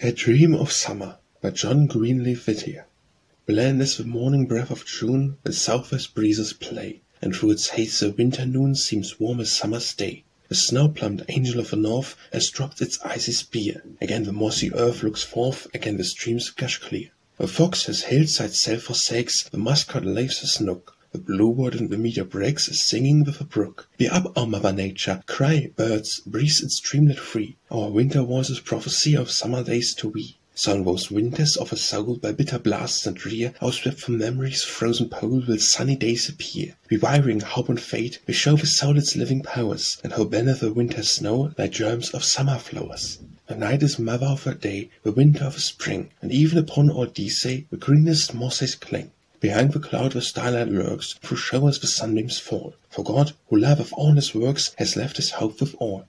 A Dream of Summer by John Greenleaf Whittier Bland as the morning breath of June When southwest breezes play, And through its haze the winter noon Seems warm as summer's day. The snow-plumed angel of the north Has dropped its icy spear, Again the mossy earth looks forth, Again the streams gush clear. The fox his hillside cell forsakes, The muskrat laves his nook, The bluebird in the meadow brakes Is singing with the brook. Be up, O Mother Nature! Cry, birds, breathe its streamlet free! Our winter voices prophesy Of summer days to be. Song those winters of a soul By bitter blasts and drear, Outswept from memory's frozen pole Will sunny days appear. Rewiring hope and fate, We show the soul its living powers, And how beneath the winter snow Lie germs of summer flowers. The night is mother of the day, The winter of the spring, And even upon these say The greenest mosses cling. Behind the cloud the starlight lurks, Through showers the sunbeams fall, For God, who loveth all his works, Has left his hope with all.